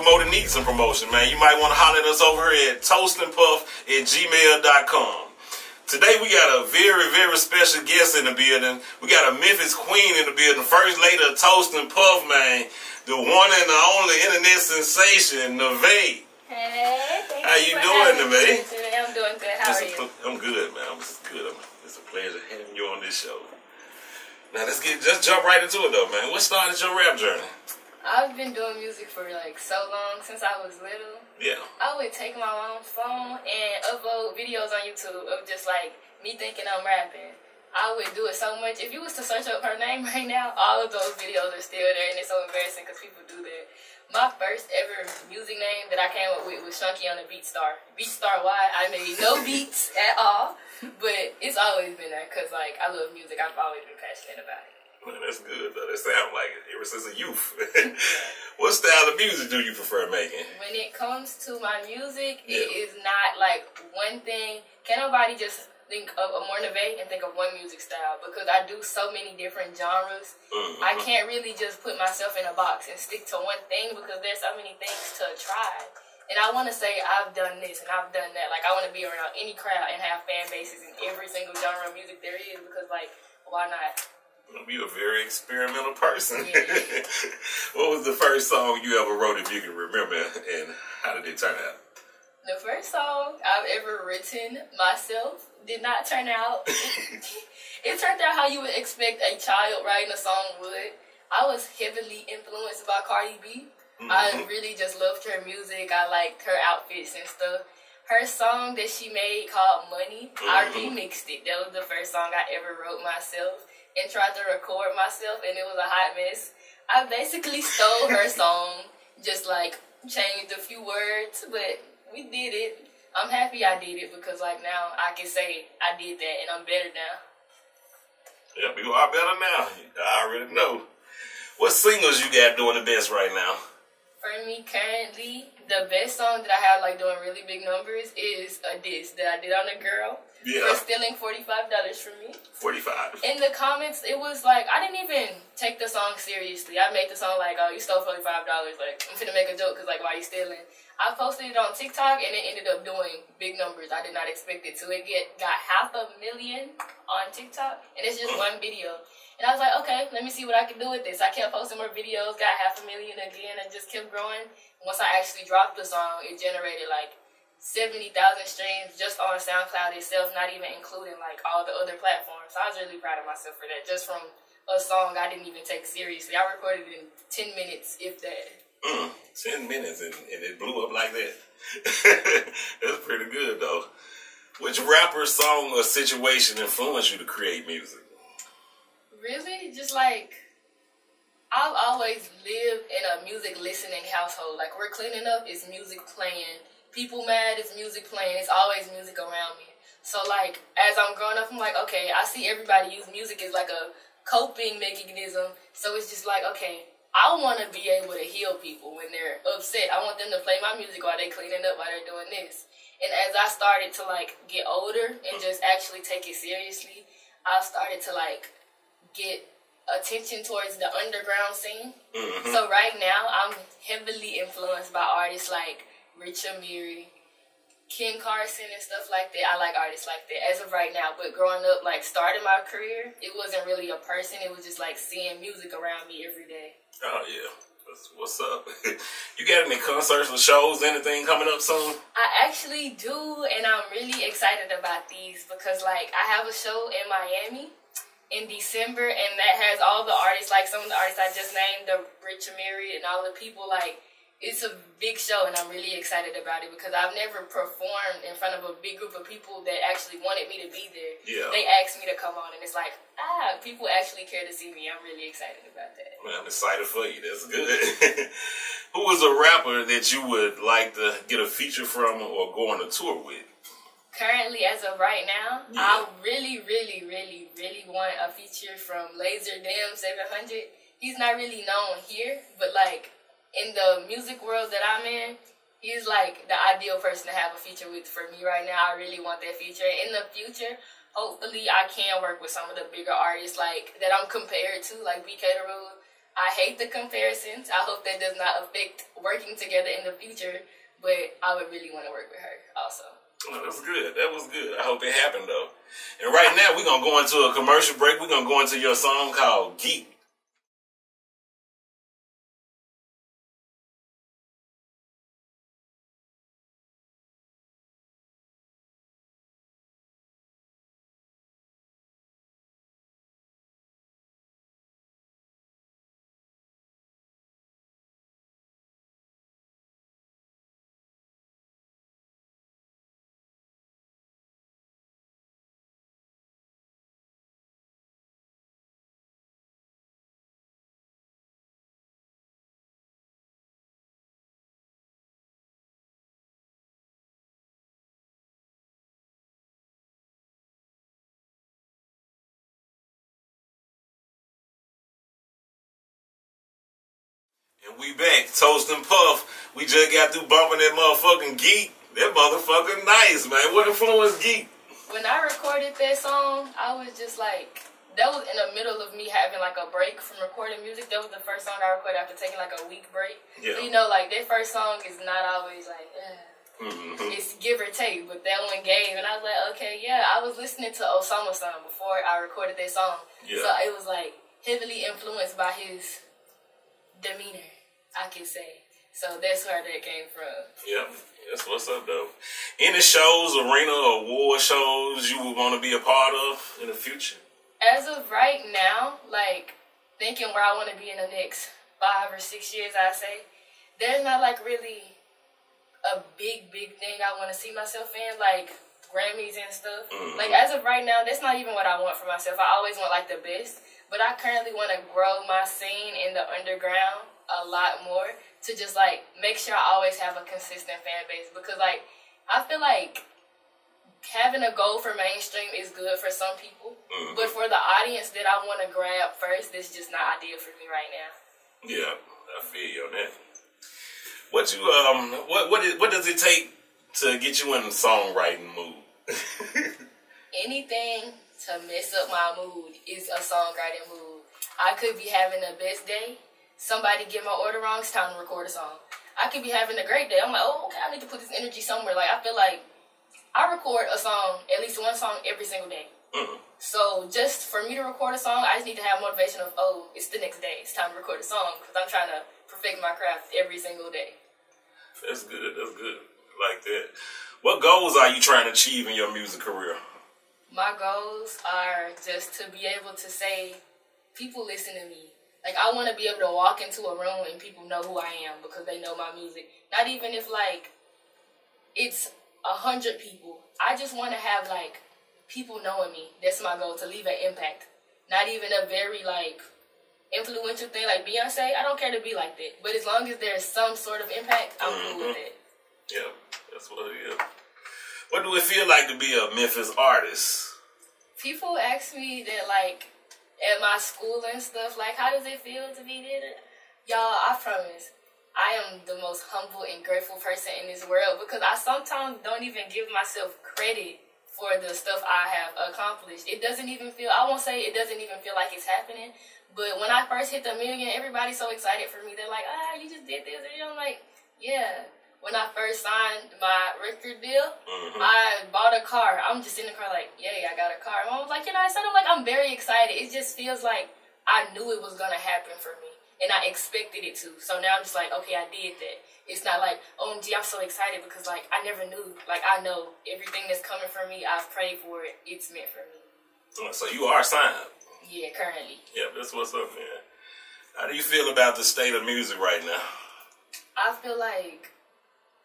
you just trying to promote and need some promotion, man, you might want to holler at us over here at toastandpuff at gmail.com. Today we got a very, very special guest in the building. We got a Memphis queen in the building. First lady of Toast and Puff, man. The one and the only internet sensation, Neve. Hey, thank How you doing, Neve? I'm doing good. How It's are you? I'm good, man. I'm just good. It's a pleasure having you on this show. Now let's get just jump right into it though, man. What started your rap journey? I've been doing music for like so long since I was little. Yeah. I would take my own phone and upload videos on YouTube of just like me thinking I'm rapping. I would do it so much. If you was to search up her name right now, all of those videos are still there, and it's so embarrassing because people do that. My first ever music name that I came up with was Shunky on the Beat Star. Beat Star Y. I made no beats at all, but it's always been there because like I love music. I've always been passionate about it. Man, that's good though. That sound like it ever since a youth. what style of music do you prefer making? when it comes to my music, Yeah. it is not like one thing. Can nobody just think of a more Neve and think of one music style because I do so many different genres. Mhm. I can't really just put myself in a box and stick to one thing because there's so many things to try. And I want to say I've done this and I've done that. Like I want to be around any crowd and have fan bases in every single genre of music there is because like why not? You're a very experimental person. Yeah. what was the first song you ever wrote, if you can remember, and how did it turn out? The first song I've ever written myself did not turn out. it turned out how you would expect a child writing a song would. I was heavily influenced by Cardi B. I Mhm. really just loved her music. I liked her outfits and stuff. Her song that she made called Money, I Mhm. remixed it. That was the first song I ever wrote myself and tried to record myself, and it was a hot mess. I basically stole her song, just like changed a few words, but we did it. I'm happy I did it because like now I can say I did that and I'm better now. Yep, you are better now. I already know. What singles you got doing the best right now? For me currently, the best song that I have like doing really big numbers is a diss that I did on a girl Yeah, for stealing forty five dollars from me. 45. In the comments, it was like I didn't even take the song seriously. I made the song like, "Oh, you stole forty five dollars." Like I'm finna make a joke because like, why you stealing? I posted it on TikTok and it ended up doing big numbers. I did not expect it to. It get got half a million on TikTok, and it's just one video. And I was like, okay, let me see what I can do with this. I kept posting more videos, got half a million again, and just kept growing. Once I actually dropped the song, it generated like 70,000 streams just on SoundCloud itself, not even including like all the other platforms. So I was really proud of myself for that. Just from a song I didn't even take seriously. I recorded it in 10 minutes, if that. Mm, 10 minutes and, and it blew up like that. That's pretty good though. Which rapper, song, or situation influenced you to create music? Really? Just like, I've always lived in a music listening household. Like, we're cleaning up, it's music playing. People mad, it's music playing. It's always music around me. So, like, as I'm growing up, I'm like, okay, I see everybody use music as like a coping mechanism. So it's just like, okay, I want to be able to heal people when they're upset. I want them to play my music while they're cleaning up, while they're doing this. And as I started to like get older and just actually take it seriously, I started to like get attention towards the underground scene. Mhm. So right now, I'm heavily influenced by artists like Rich Amiri, Ken Carson, and stuff like that. I like artists like that as of right now. But growing up, like starting my career, it wasn't really a person. It was just like seeing music around me every day. Oh, yeah. What's up? you got any concerts or shows, anything coming up soon? I actually do, and I'm really excited about these because, like, I have a show in Miami in December, and that has all the artists, like some of the artists I just named, the Rich Amiri, and all the people. Like, it's a big show, and I'm really excited about it because I've never performed in front of a big group of people that actually wanted me to be there. Yeah. They asked me to come on, and it's like, ah, people actually care to see me. I'm really excited about that. Man, I'm excited for you. That's good. Who is a rapper that you would like to get a feature from or go on a tour with? Currently as of right now, Yeah. I really, really, really, really want a feature from Lazer Dim 700. He's not really known here, but like in the music world that I'm in, he's like the ideal person to have a feature with for me right now. I really want that feature. In the future, hopefully I can work with some of the bigger artists like that I'm compared to, like BKTheRula. I hate the comparisons. I hope that does not affect working together in the future, but I would really want to work with her also. Well, that was good. That was good. I hope it happened though. And right now we're gonna go into a commercial break. We're gonna go into your song called Geek. And we back, Toast and Puff. We just got through bumping that motherfucking Geek. That motherfucking nice, man. What influenced Geek? When I recorded that song, I was just like, that was in the middle of me having like a break from recording music. That was the first song I recorded after taking like a week break. Yeah. So, you know, like that first song is not always like, eh. Mm-hmm. it's give or take, but that one gave, and I was like, okay, yeah. I was listening to OsamaSon before I recorded that song, Yeah. so it was like heavily influenced by his demeanor, I can say. So that's where that came from. Yep. That's what's up, though. Any shows, arena, award shows you would want to be a part of in the future? As of right now, like thinking where I want to be in the next five or six years, I say there's not like really a big, big thing I want to see myself in, like Grammys and stuff. Mhm. Like as of right now, that's not even what I want for myself. I always want like the best, but I currently want to grow my scene in the underground a lot more to just like make sure I always have a consistent fan base because like I feel like having a goal for mainstream is good for some people, Mhm. but for the audience that I want to grab first, this just not ideal for me right now. Yeah, I feel you on that. What you um what what is, what does it take to get you in the songwriting mood? Anything to mess up my mood is a songwriting mood. I could be having the best day. Somebody get my order wrong. It's time to record a song. I could be having a great day. I'm like, oh, okay, I need to put this energy somewhere. Like, I feel like I record a song, at least one song every single day. Mhm. So just for me to record a song, I just need to have motivation of, oh, it's the next day. It's time to record a song because I'm trying to perfect my craft every single day. That's good. That's good. Like that. What goals are you trying to achieve in your music career? My goals are just to be able to say, people listen to me. Like I want to be able to walk into a room and people know who I am because they know my music. Not even if like it's a hundred people. I just want to have like people knowing me. That's my goal to leave an impact. Not even a very like influential thing like Beyonce. I don't care to be like that. But as long as there's some sort of impact, I'm cool with mm-hmm. it. Yeah, that's what it is. What do it feel like to be a Memphis artist? people ask me that like at my school and stuff, like how does it feel to be there? Y'all, I promise, I am the most humble and grateful person in this world because I sometimes don't even give myself credit for the stuff I have accomplished. It doesn't even feel I won't say it doesn't even feel like it's happening. But when I first hit the million, everybody's so excited for me. They're like, ah, you just did this. And I'm like, yeah. When I first signed my record deal, Mhm. I bought a car. I'm just in the car like, yay, I got a car. Mom was like, you know, I said I'm like, I'm very excited. It just feels like I knew it was gonna happen for me. And I expected it to. So now I'm just like, okay, I did that. It's not like, oh, OMG, I'm so excited because like I never knew. Like I know everything that's coming for me, I've prayed for it. It's meant for me. So you are signed. Yeah, currently. Yeah, that's what's up, man. How do you feel about the state of music right now? I feel like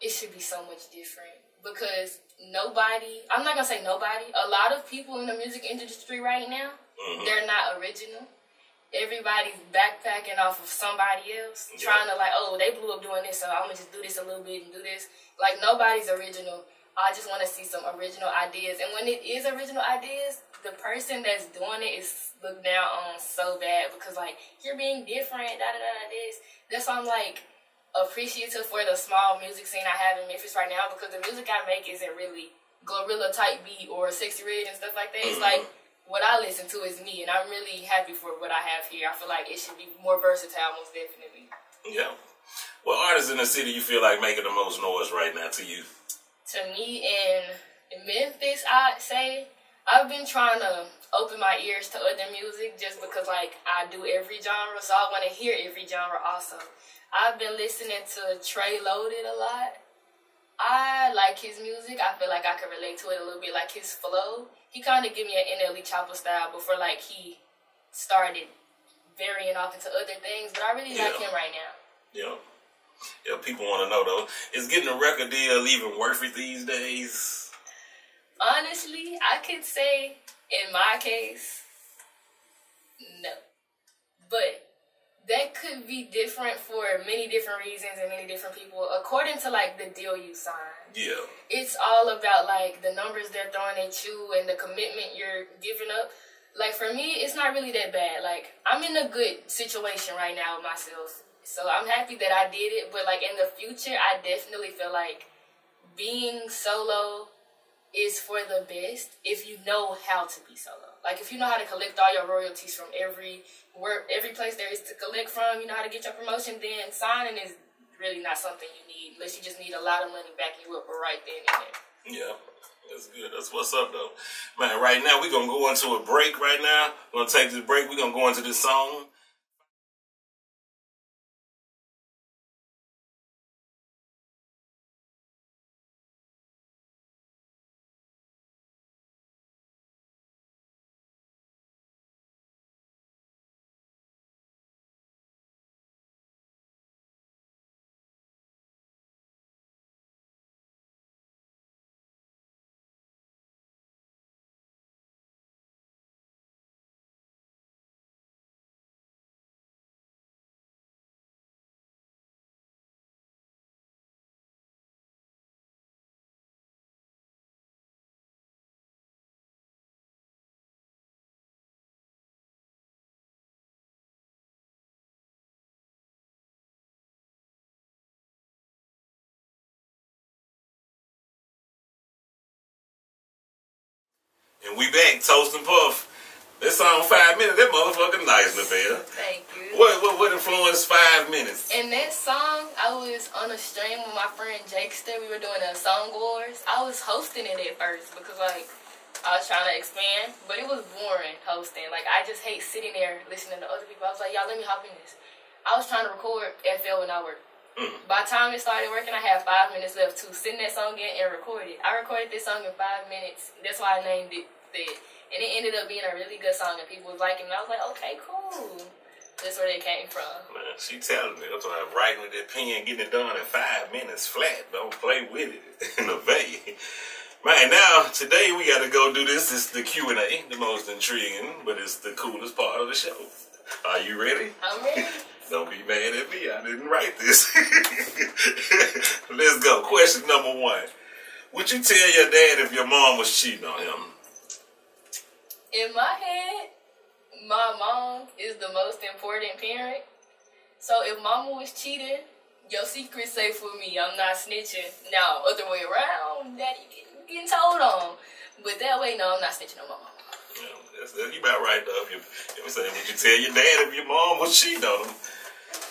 it should be so much different because nobody, I'm not gonna say nobody, a lot of people in the music industry right now, Mhm. they're not original. Everybody's backpacking off of somebody else, Yeah. trying to like, oh, they blew up doing this, so I'm gonna just do this a little bit and do this. Like nobody's original. I just want to see some original ideas, and when it is original ideas, the person that's doing it is looked down on so bad because like you're being different, da da da da this. That's why I'm like, appreciative for the small music scene I have in Memphis right now because the music I make isn't really GloRilla type beat or Sexyy Red and stuff like that. It's mm-hmm. like what I listen to is me, and I'm really happy for what I have here. I feel like it should be more versatile, most definitely. Yeah. What artists in the city you feel like making the most noise right now to you? To me, in Memphis, I'd say I've been trying to open my ears to other music just because, like, I do every genre, so I want to hear every genre also. I've been listening to Trey Loaded a lot. I like his music. I feel like I can relate to it a little bit, like his flow. He kind of give me an NLE Choppa style before like he started varying off into other things. But I really like him right now. Yeah. Yeah, people want to know though. Is getting a record deal even worth it these days? Honestly, I could say in my case, no. But that could be different for many different reasons and many different people according to like the deal you sign. Yeah. it's all about like the numbers they're throwing at you and the commitment you're giving up. Like for me, it's not really that bad. Like I'm in a good situation right now with myself, so I'm happy that I did it. But like in the future, I definitely feel like being solo is for the best if you know how to be solo. Like if you know how to collect all your royalties from every work, every place there is to collect from, you know how to get your promotion. Then signing is really not something you need unless you just need a lot of money backing you up right then and there. Yeah. That's good. That's what's up though. Man, right now we're gonna go into a break right now. We're gonna take this break, we're gonna go into this song. And we back, Toast and Puff. This song five minutes, that motherfucker nice, Nevaeh. Thank you. What, what what influenced five minutes? In that song, I was on a stream with my friend Jakester. We were doing a song wars. I was hosting it at first because like I was trying to expand, but it was boring hosting. Like I just hate sitting there listening to other people. I was like, y'all let me hop in this. I was trying to record FL when I worked. Hmm. By the time it started working, I had five minutes left to send that song in and record it. I recorded this song in five minutes. That's why I named it that. And it ended up being a really good song, and people was liking it. I was like, okay, cool. That's where they came from. Man, she telling me that's why I'm writing with that pen, getting it done in five minutes flat. Don't play with it in a vein. Man, now today we got to go do this. This is the Q and A, the most intriguing, but it's the coolest part of the show. Are you ready? I'm ready. Don't be mad at me. I didn't write this. Let's go. Question number one: Would you tell your dad if your mom was cheating on him? In my head, my mom is the most important parent. So if mama was cheating, your secret's safe with me. I'm not snitching. Now, other way around, daddy getting, getting told on. But that way, no, I'm not snitching on my mom. You, that's, that's, you about right though. If you, if you say, would you tell your dad if your mom was cheating on him?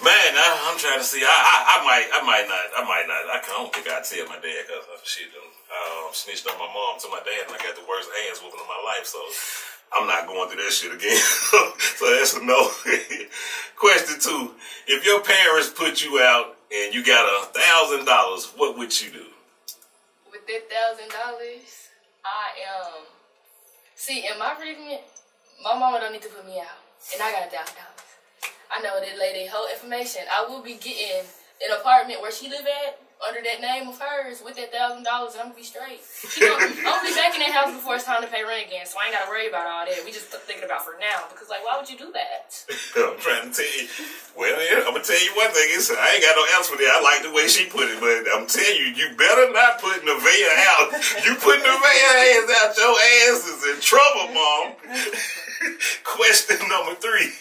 Man, I, I'm trying to see. I, I, I might, I might not, I might not. I don't think I'd tell my dad because shit, I um, snitched on my mom to my dad, and I got the worst ass whooping of my life. So I'm not going through that shit again. so that's a no. Question two: If your parents put you out and you got a thousand dollars, what would you do? With that thousand dollars, I am. See, in my predicament, my mama don't need to put me out, and I got a thousand dollars. I know that lady whole information. I will be getting an apartment where she live at under that name of hers with that thousand dollars, and I'm gonna be straight. I'm gonna be back in that house before it's time to pay rent again, so I ain't gotta worry about all that. We just thinking about for now because, like, why would you do that? I'm trying to tell you. Well, yeah, I'm gonna tell you one thing. Is I ain't got no answer for that. I like the way she put it, but I'm telling you, you better not put Nevaeh out. You put Nevaeh ass out, your ass is in trouble, mom. Question number three: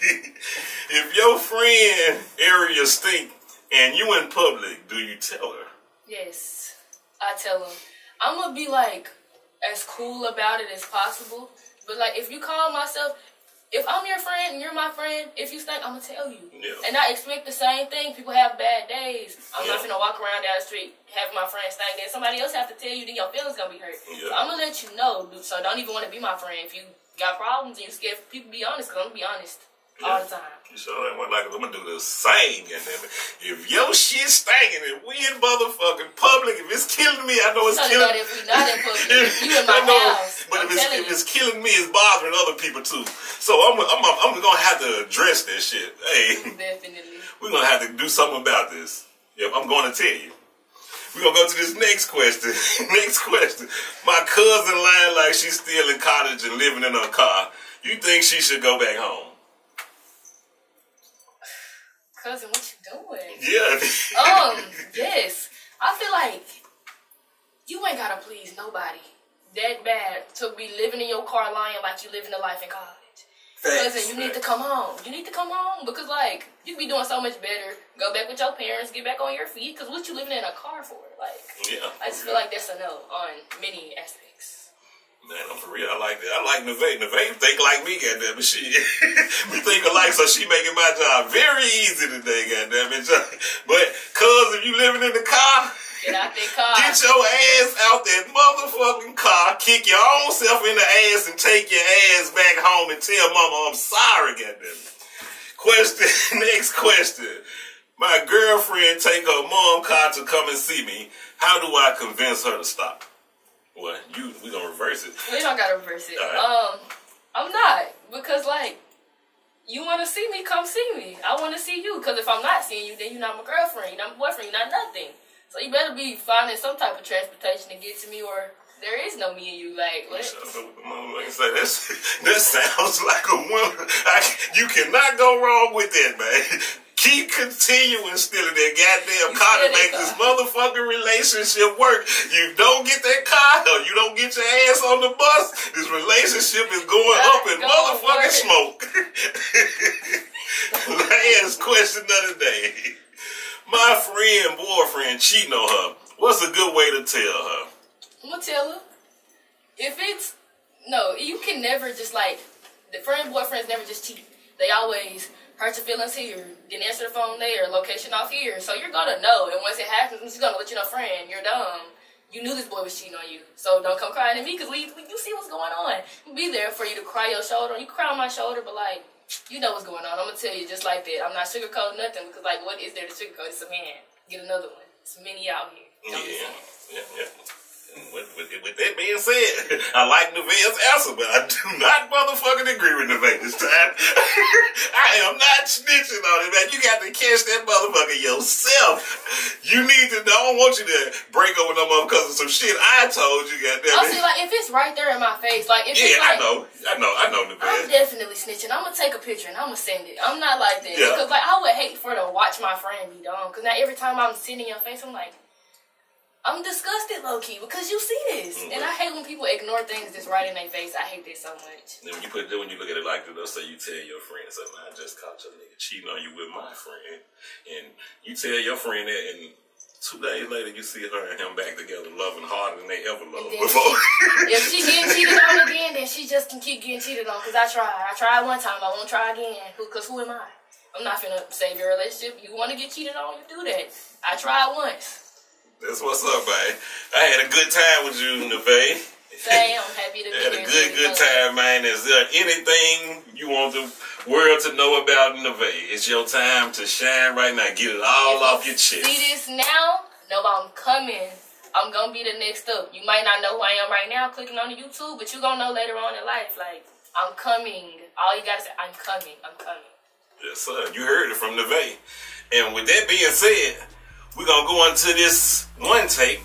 If your friend area stink and you in public, do you tell her? Yes, I tell them. I'm gonna be like as cool about it as possible. But like, if you call myself, if I'm your friend and you're my friend, if you stink, I'm gonna tell you. Yeah. And I expect the same thing. People have bad days. I'm not gonna walk around down the street having my friend stink. Then somebody else have to tell you. Then your feelings gonna be hurt. Yeah. So I'm gonna let you know. So don't even want to be my friend if you got problems and you scared people be honest. Cause I'm gonna be honest all the time. You sure ain't one like I'm gonna do the same, goddamn it. If your shit stinking and we in motherfucking public, if it's killing me, I know it's So killing that if we not in public, if you in my I know, house, But I'm if it's, if it's killing me, it's bothering other people too. So I'm, I'm, I'm gonna have to address that shit. Hey, Definitely. we're gonna have to do something about this. Yep, I'm gonna tell you. We're gonna go to this next question. next question. My cousin lying like she's still in college and living in her car. You think she should go back home? Cousin, what you doing? Yeah. Um, yes. I feel like you ain't gotta please nobody that bad to be living in your car lying like you living a life in college. Cousin, you need to come home. You need to come home because like you be doing so much better. Go back with your parents, get back on your feet. Cause what you living in a car for? Like, Yeah. I just feel like that's a no on many aspects. Man, I'm for real. I like that. I like Neve. Neve think like me, goddamn it. She, we think alike, so she making my job very easy today, goddamn it. But, cuz, if you living in the car, Get out that car. get your ass out that motherfucking car, kick your own self in the ass, and take your ass back home and tell mama I'm sorry, goddamn it. Question, next question. My girlfriend take her mom car to come and see me. How do I convince her to stop? What? You, we gonna reverse it. We don't gotta reverse it. Alright. Um, I'm not because like you want to see me, come see me. I want to see you because if I'm not seeing you, then you're not my girlfriend, you're not my boyfriend, you're not nothing. So you better be finding some type of transportation to get to me, or there is no me and you. Like what? Like I say, that's, that sounds like a woman. I, you cannot go wrong with that, man. Keep continuing still in that goddamn car to make this motherfucking relationship work. You don't get that car, or you don't get your ass on the bus. This relationship is going Not up in gonna motherfucking smoke. Last question of the day. My friend, boyfriend cheating on her. What's a good way to tell her? I'm gonna tell her if it's no, you can never just like the friend boyfriends never just cheat. They always hurt your feelings here, then answer the phone there, location off here. So you're gonna know, and once it happens, she's gonna let you know, friend, you're dumb. You knew this boy was cheating on you, so don't come crying to me because we, we you see what's going on. Be there for you to cry your shoulder. You can cry on my shoulder, but like you know what's going on. I'm gonna tell you just like that. I'm not sugarcoating nothing because like what is there to sugarcoat? It's a man. Get another one. It's many out here. Yeah, yeah, yeah. With, with, with that being said, I like Nevaeh's answer, but I do not motherfucking agree with Nevaeh this time. I am not snitching on it, man. You got to catch that motherfucker yourself. You need to, I don't want you to break up with no mother because of some shit I told you, goddamn I'll oh, see, like, if it's right there in my face, like, if Yeah, it's I know. I know. I know I'm definitely snitching. I'm gonna take a picture and I'm gonna send it. I'm not like that Yeah. because, like, I would hate for to watch my friend be dumb. Because now every time I'm sitting in your face, I'm like, I'm disgusted, low key, because you see this, Mm-hmm. and I hate when people ignore things that's right in their face. I hate that so much. Then when you put then when you look at it like this, say you tell your friend, man, I just caught your nigga cheating on you with my friend. And you tell your friend that and two days later you see her and him back together loving harder than they ever loved before. If she getting cheated on again, then she just can keep getting cheated on. Cause I tried. I tried one time. I won't try again. Who? Cause who am I? I'm not finna save your relationship. You want to get cheated on? You do that. I tried once. That's what's up, man. I had a good time with you, Nevaeh. Say I'm happy to be here. Had a good, good time, man. Is there anything you want the world to know about Nevaeh? It's your time to shine right now. Get it all If off you your chest. See this now? No, I'm coming. I'm gonna be the next up. You might not know who I am right now, clicking on the YouTube, but you gonna know later on in life. Like I'm coming. All you gotta say, I'm coming. I'm coming. Yes, sir. You heard it from Nevaeh. And with that being said, we're going to go into this one take.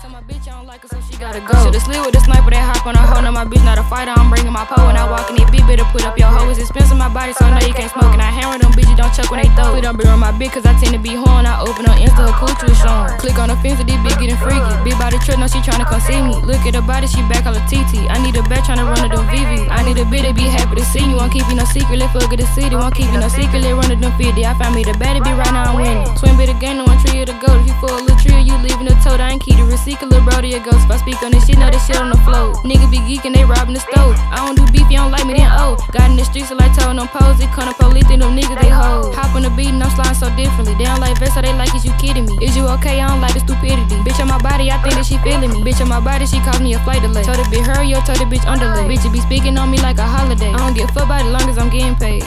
Tell my bitch I don't like her, so she gotta go. Should've slid with the sniper that hop on a hoe. Now my bitch not a fighter, I'm bringing my pole. When I walk in it, bitch better put up your hoe. It's expensive my body, so I know you can't smoke. And I hammer them bitches, don't chuck when they throw. Put up on my bitch, cause I tend to be horn. I open up Insta, her cooch was showing. Click on the fence, this bitch getting freaky. Big body truck, know she tryna come see me. Look at her body, she back on the TT. I need a bet tryna run to them VV. I need a bitch to be happy to see me. Won't keep you no secret, let fuck the city. Won't keep you no secret, let run to them 50. I found me the baddie, be right now I'm winning. Twin bit again, no one tree to go. If you for a little tree, you leaving I ain't keep the a little brody a ghost. If I speak on this shit, know this shit on the flow. Nigga be geeking, they robbing the stove. I don't do beef, you don't like me, then oh. Got in the streets, so like told them pose. It come the police, then them niggas they hold. Hop on the beat, and I'm sliding so differently. They don't like vest, so they like, is you kidding me? Is you okay? I don't like the stupidity. Bitch on my body, I think that she feeling me. Bitch on my body, she caused me a flight delay. Told the bitch hurry up, told the bitch underlay. Bitch, you be speaking on me like a holiday. I don't get fucked by the long as I'm getting paid.